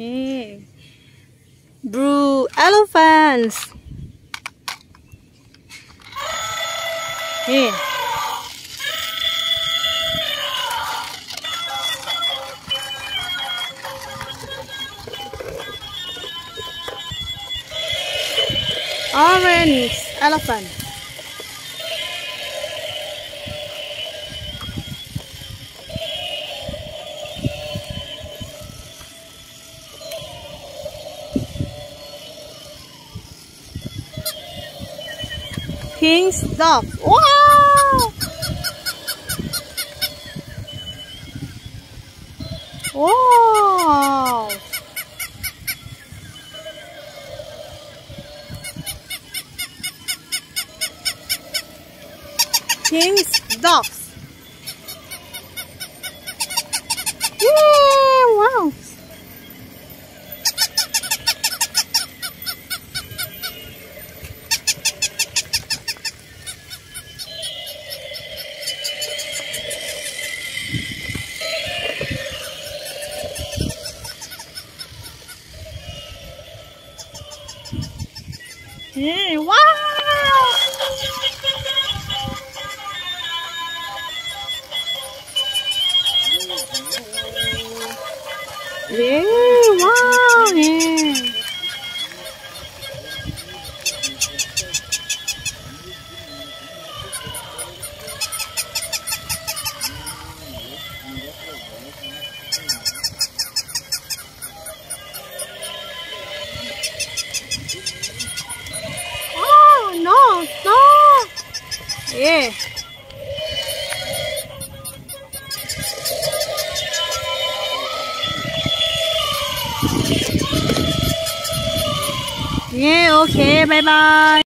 นี่ blue elephants นี่ orange elephant pink dog wow! Wow! Pink dogs yeah 음, 와! 예, 와, 예. 耶耶 ok 拜拜